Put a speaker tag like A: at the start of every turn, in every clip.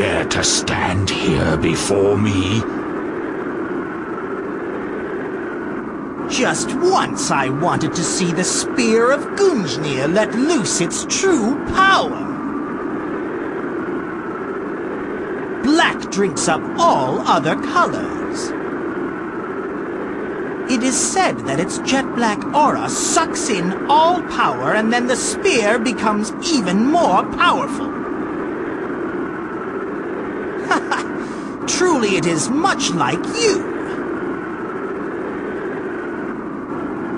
A: Dare to stand here before me?
B: Just once I wanted to see the spear of Gungnir let loose its true power. Black drinks up all other colors. It is said that its jet black aura sucks in all power and then the spear becomes even more powerful. Truly it is much like you.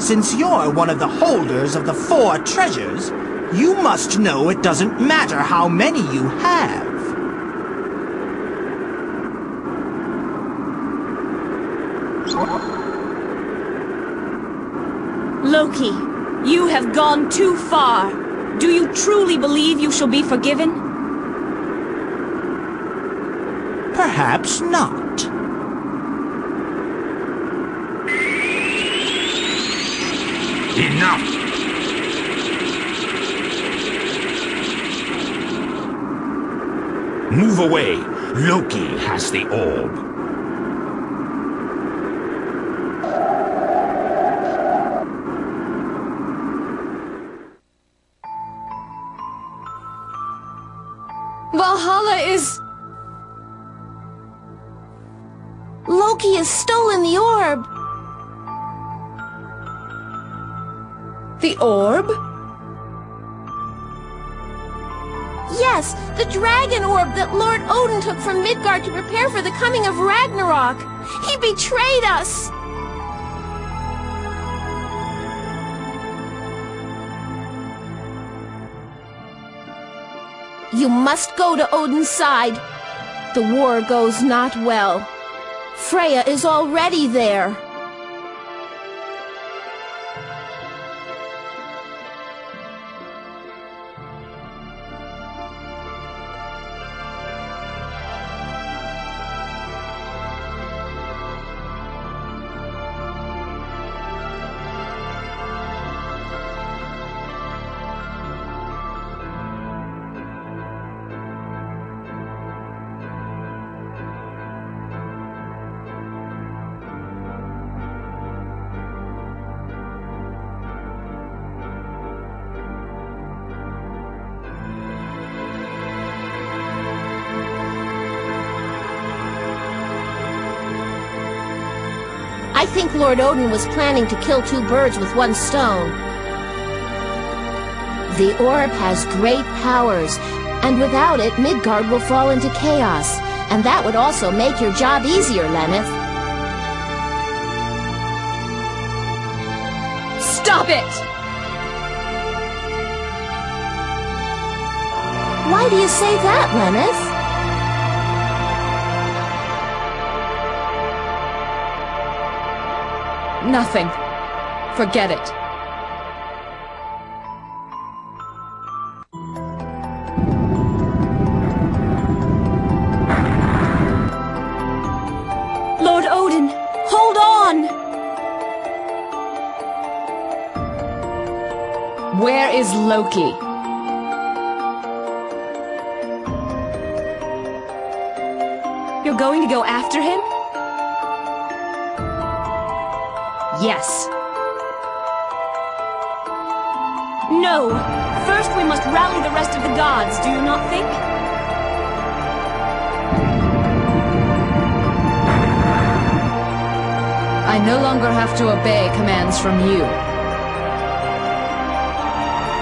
B: Since you're one of the holders of the four treasures, you must know it doesn't matter how many you have.
C: Loki, you have gone too far. Do you truly believe you shall be forgiven?
B: Perhaps not.
A: Enough! Move away. Loki has the orb.
D: Valhalla is... Loki has stolen the orb.
E: The orb?
D: Yes, the dragon orb that Lord Odin took from Midgard to prepare for the coming of Ragnarok. He betrayed us. You must go to Odin's side. The war goes not well. Freya is already there. I think Lord Odin was planning to kill two birds with one stone. The orb has great powers, and without it, Midgard will fall into chaos. And that would also make your job easier, Lenneth.
E: Stop it!
D: Why do you say that, Lenneth?
E: Nothing. Forget it.
C: Lord Odin, hold on!
E: Where is Loki?
C: You're going to go after him? Yes. No! First we must rally the rest of the gods, do you not think?
E: I no longer have to obey commands from you.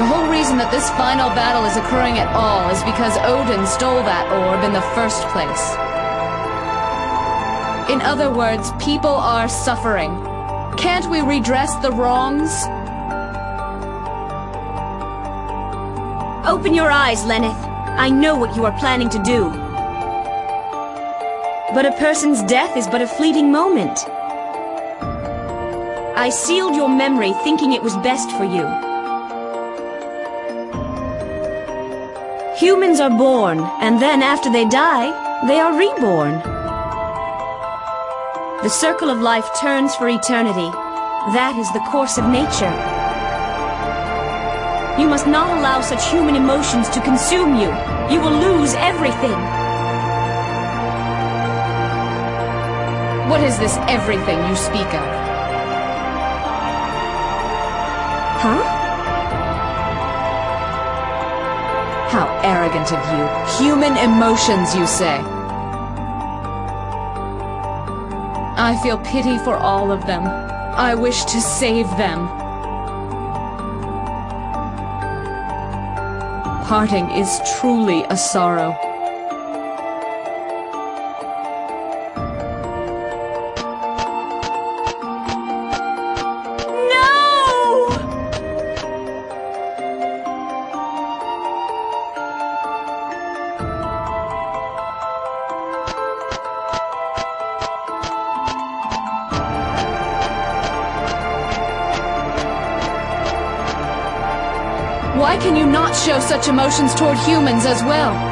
E: The whole reason that this final battle is occurring at all is because Odin stole that orb in the first place. In other words, people are suffering. Can't we redress the wrongs?
C: Open your eyes, Lenneth. I know what you are planning to do. But a person's death is but a fleeting moment. I sealed your memory thinking it was best for you. Humans are born, and then after they die, they are reborn. The circle of life turns for eternity. That is the course of nature. You must not allow such human emotions to consume you. You will lose everything.
E: What is this everything you speak of?
C: Huh?
E: How arrogant of you. Human emotions, you say. I feel pity for all of them. I wish to save them. Parting is truly a sorrow. Why can you not show such emotions toward humans as well?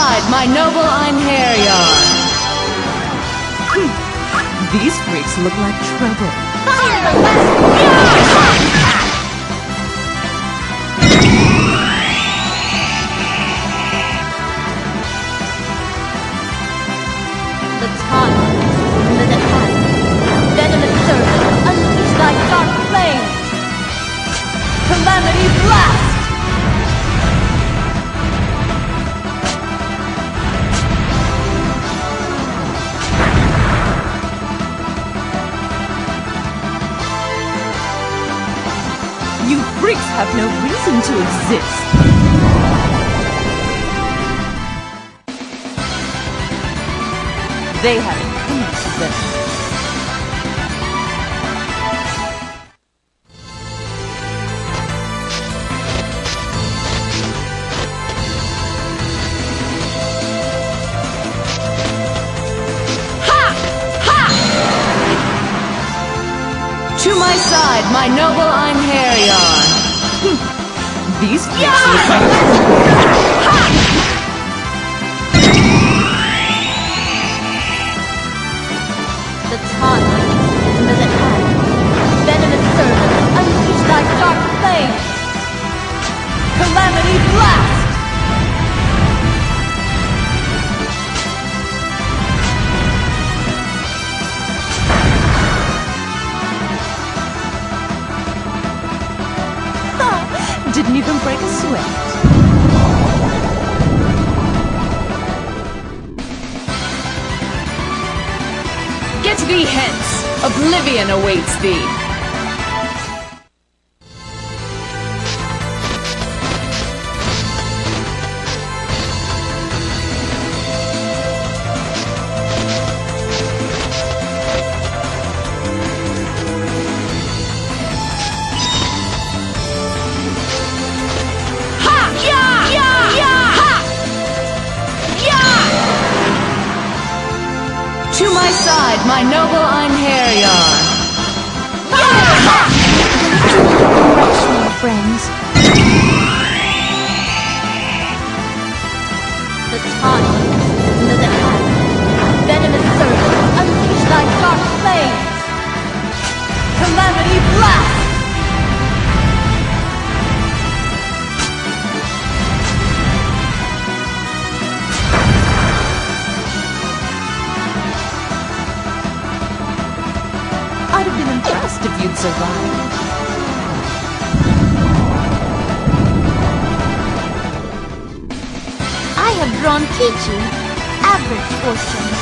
E: My side, my noble Einherjar! Hmm.
F: These freaks look like trouble.
D: The time is at
F: exist. They have it to These
E: thee hence! Oblivion awaits thee! my noble Einherjar!
F: Directional friends.
D: The time. teaching average portion.